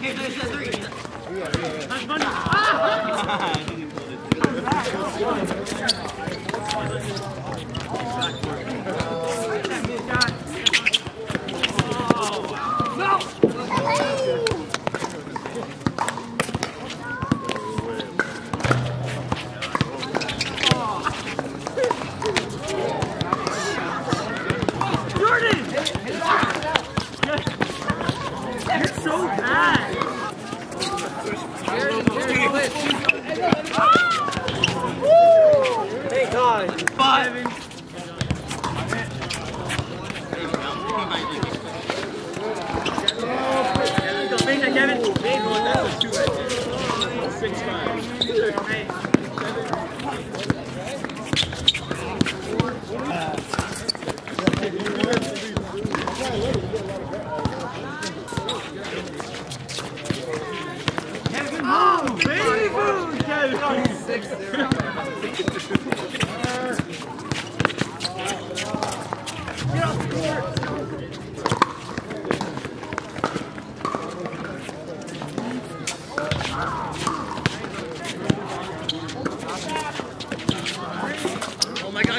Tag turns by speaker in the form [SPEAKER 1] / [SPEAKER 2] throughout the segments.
[SPEAKER 1] Jordan!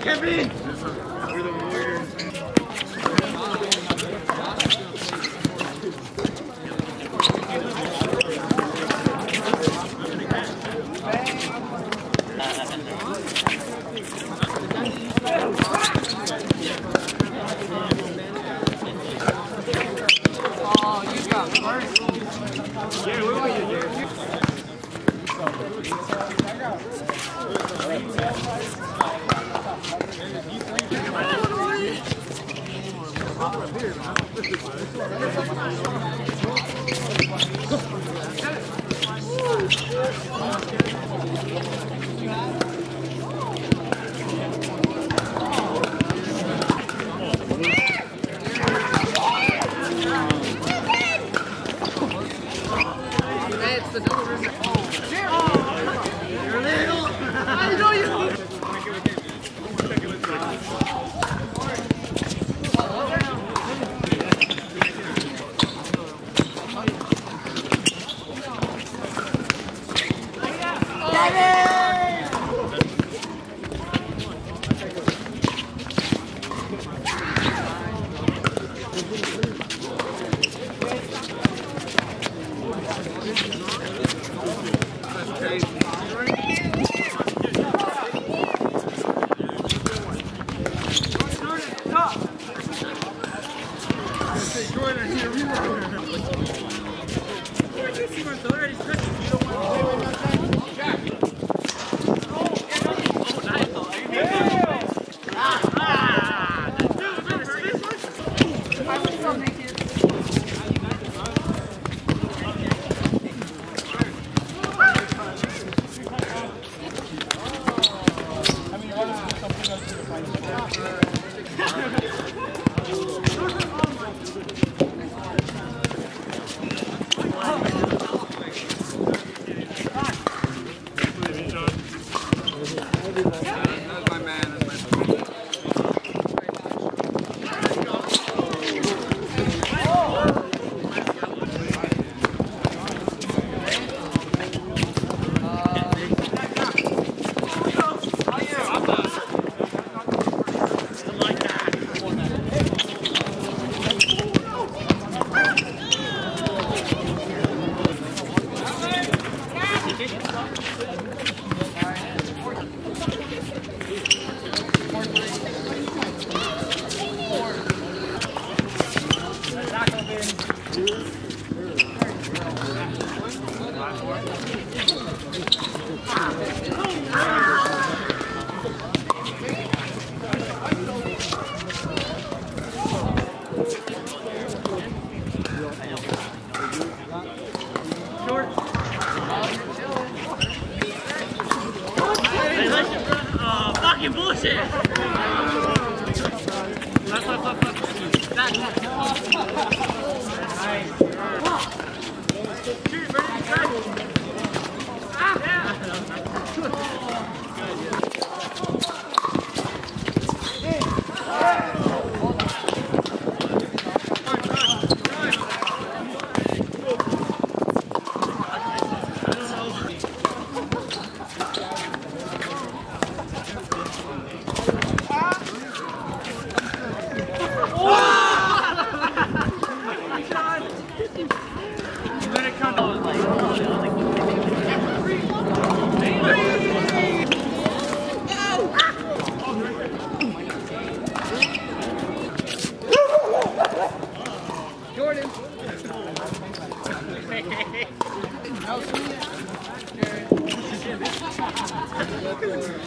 [SPEAKER 1] Oh my God, Kevin! We're the Warriors. You? You're little. I know you.
[SPEAKER 2] already stretched. fucking bullshit.
[SPEAKER 3] That's, that's, that's,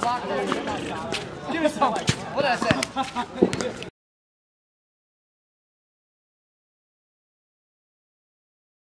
[SPEAKER 3] Give me some. What did I say?